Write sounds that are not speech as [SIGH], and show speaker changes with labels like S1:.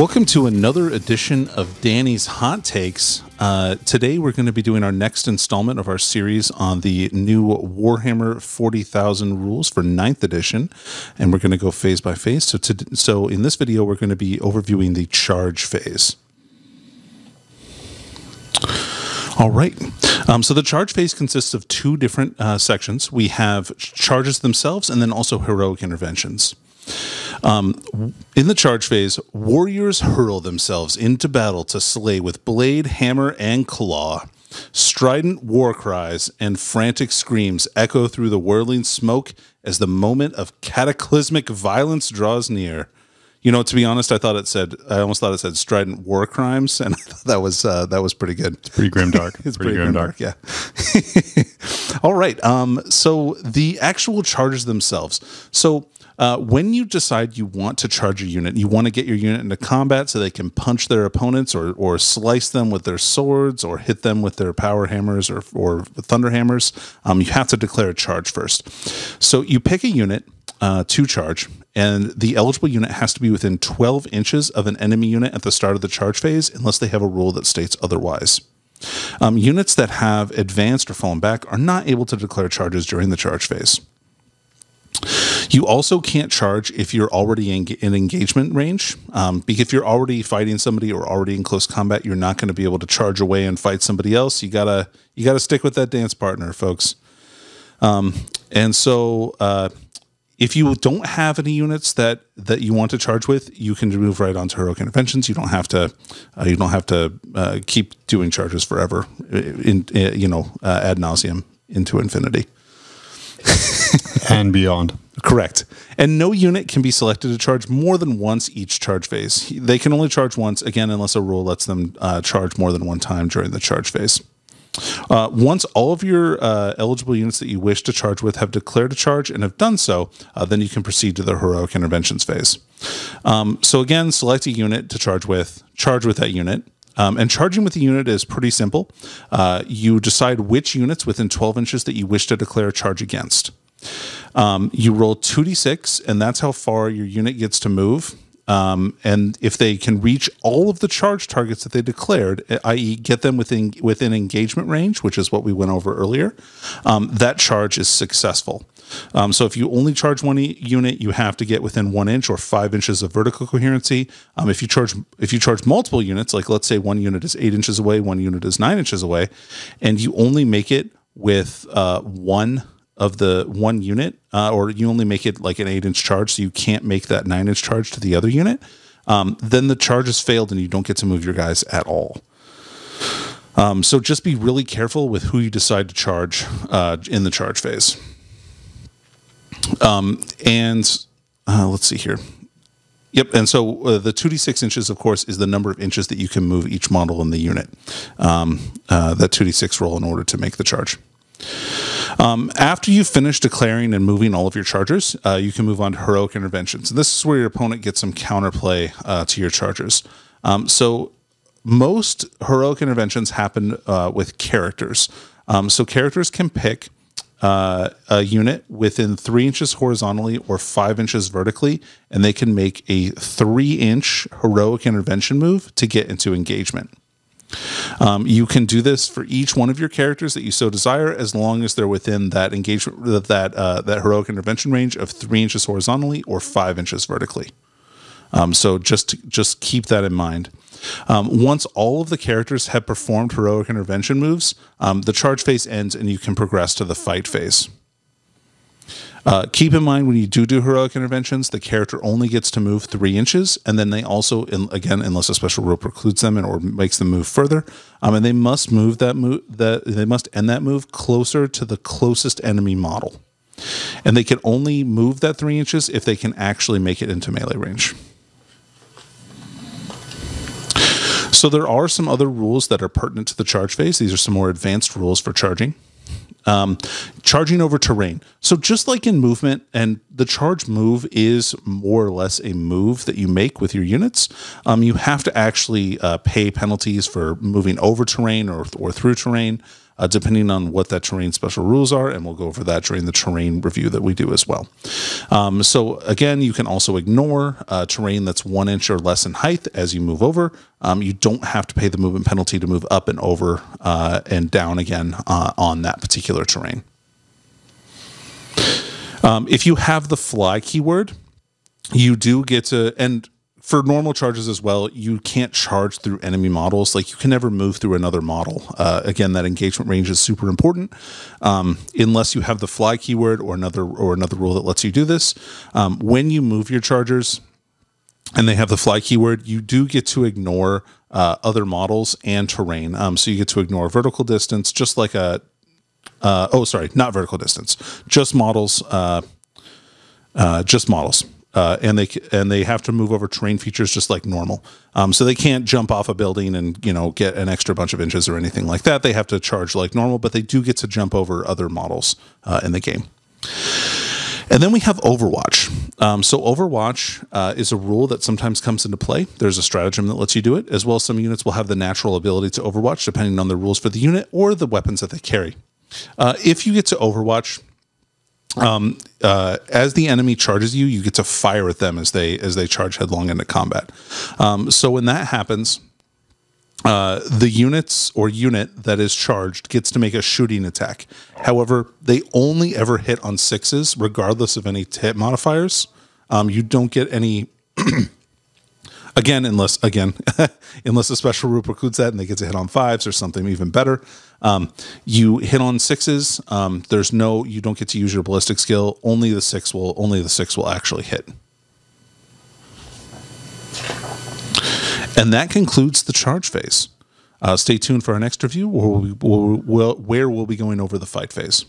S1: Welcome to another edition of Danny's Hot Takes. Uh, today, we're going to be doing our next installment of our series on the new Warhammer 40,000 rules for 9th edition, and we're going to go phase by phase. So, to, so in this video, we're going to be overviewing the charge phase. All right. Um, so the charge phase consists of two different uh, sections. We have charges themselves and then also heroic interventions. Um, in the charge phase, warriors hurl themselves into battle to slay with blade, hammer, and claw. Strident war cries and frantic screams echo through the whirling smoke as the moment of cataclysmic violence draws near. You know, to be honest, I thought it said I almost thought it said strident war crimes, and [LAUGHS] I thought that was uh, that was pretty good.
S2: It's pretty grim dark. [LAUGHS]
S1: it's pretty, pretty grim, dark. dark. Yeah. [LAUGHS] All right. Um. So the actual charges themselves. So uh, when you decide you want to charge a unit, you want to get your unit into combat so they can punch their opponents or, or slice them with their swords or hit them with their power hammers or, or thunder hammers, um, you have to declare a charge first. So you pick a unit uh, to charge, and the eligible unit has to be within 12 inches of an enemy unit at the start of the charge phase, unless they have a rule that states otherwise. Um, units that have advanced or fallen back are not able to declare charges during the charge phase. You also can't charge if you're already in, in engagement range. Um, because if you're already fighting somebody or already in close combat, you're not going to be able to charge away and fight somebody else. You gotta you gotta stick with that dance partner, folks. Um, and so, uh, if you don't have any units that that you want to charge with, you can move right on to heroic interventions. You don't have to uh, you don't have to uh, keep doing charges forever, in, in you know uh, ad nauseum into infinity
S2: and beyond.
S1: Correct. And no unit can be selected to charge more than once each charge phase. They can only charge once, again, unless a rule lets them uh, charge more than one time during the charge phase. Uh, once all of your uh, eligible units that you wish to charge with have declared a charge and have done so, uh, then you can proceed to the heroic interventions phase. Um, so again, select a unit to charge with, charge with that unit. Um, and charging with the unit is pretty simple. Uh, you decide which units within 12 inches that you wish to declare a charge against. Um, you roll 2d6, and that's how far your unit gets to move. Um, and if they can reach all of the charge targets that they declared, i.e., get them within within engagement range, which is what we went over earlier, um, that charge is successful. Um, so if you only charge one unit, you have to get within one inch or five inches of vertical coherency. Um, if you charge if you charge multiple units, like let's say one unit is eight inches away, one unit is nine inches away, and you only make it with uh, one of the one unit, uh, or you only make it like an eight inch charge, so you can't make that nine inch charge to the other unit, um, then the charge has failed and you don't get to move your guys at all. Um, so just be really careful with who you decide to charge uh, in the charge phase. Um, and uh, let's see here. Yep, and so uh, the 2d6 inches, of course, is the number of inches that you can move each model in the unit. Um, uh, that 2d6 roll in order to make the charge. Um, after you finish declaring and moving all of your chargers, uh, you can move on to heroic interventions. This is where your opponent gets some counterplay uh, to your chargers. Um, so most heroic interventions happen uh, with characters. Um, so characters can pick uh, a unit within three inches horizontally or five inches vertically, and they can make a three inch heroic intervention move to get into engagement. Um, you can do this for each one of your characters that you so desire, as long as they're within that engagement that uh, that heroic intervention range of three inches horizontally or five inches vertically. Um, so just just keep that in mind. Um, once all of the characters have performed heroic intervention moves, um, the charge phase ends and you can progress to the fight phase. Uh, keep in mind when you do do heroic interventions, the character only gets to move three inches, and then they also, in, again, unless a special rule precludes them and or makes them move further, um, and they must move that move that they must end that move closer to the closest enemy model, and they can only move that three inches if they can actually make it into melee range. So there are some other rules that are pertinent to the charge phase. These are some more advanced rules for charging. Um, charging over terrain. So just like in movement, and the charge move is more or less a move that you make with your units. Um, you have to actually uh, pay penalties for moving over terrain or or through terrain. Uh, depending on what that terrain special rules are, and we'll go over that during the terrain review that we do as well. Um, so again, you can also ignore uh, terrain that's one inch or less in height as you move over. Um, you don't have to pay the movement penalty to move up and over uh, and down again uh, on that particular terrain. Um, if you have the fly keyword, you do get to, and for normal charges as well, you can't charge through enemy models. Like you can never move through another model. Uh, again, that engagement range is super important. Um, unless you have the fly keyword or another or another rule that lets you do this. Um, when you move your chargers, and they have the fly keyword, you do get to ignore uh, other models and terrain. Um, so you get to ignore vertical distance, just like a uh, oh, sorry, not vertical distance, just models, uh, uh, just models. Uh, and they and they have to move over terrain features just like normal. Um, so they can't jump off a building and you know get an extra bunch of inches or anything like that. They have to charge like normal, but they do get to jump over other models uh, in the game. And then we have Overwatch. Um, so Overwatch uh, is a rule that sometimes comes into play. There's a stratagem that lets you do it, as well as some units will have the natural ability to Overwatch depending on the rules for the unit or the weapons that they carry. Uh, if you get to Overwatch, um, uh, as the enemy charges you, you get to fire at them as they as they charge headlong into combat. Um, so when that happens, uh, the units or unit that is charged gets to make a shooting attack. However, they only ever hit on sixes, regardless of any hit modifiers. Um, you don't get any. [CLEARS THROAT] again, unless again, [LAUGHS] unless a special rule precludes that, and they get to hit on fives or something even better. Um, you hit on sixes. Um, there's no, you don't get to use your ballistic skill. Only the six will, only the six will actually hit. And that concludes the charge phase. Uh, stay tuned for our next review, where, we, where we'll be going over the fight phase.